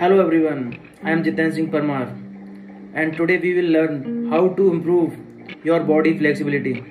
Hello everyone, I am Jiten Singh Parmar and today we will learn how to improve your body flexibility.